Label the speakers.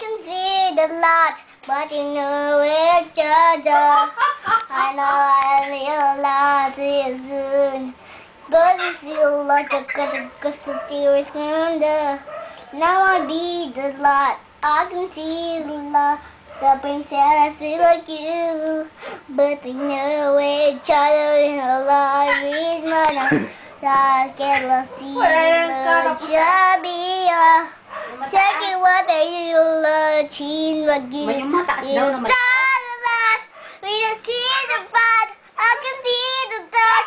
Speaker 1: can see the light, but you know it's just I know I realize it soon. But you feel like a good, good, serious thunder. Now I be the light. I can see the light. The princess is like you, but they know each other in a life is mine. I get lost in the Jabia. Take it what they love, chin, you.
Speaker 2: May yung mataas
Speaker 1: You
Speaker 2: daw naman.
Speaker 1: died a lot. We can see the blood. I can see the dark.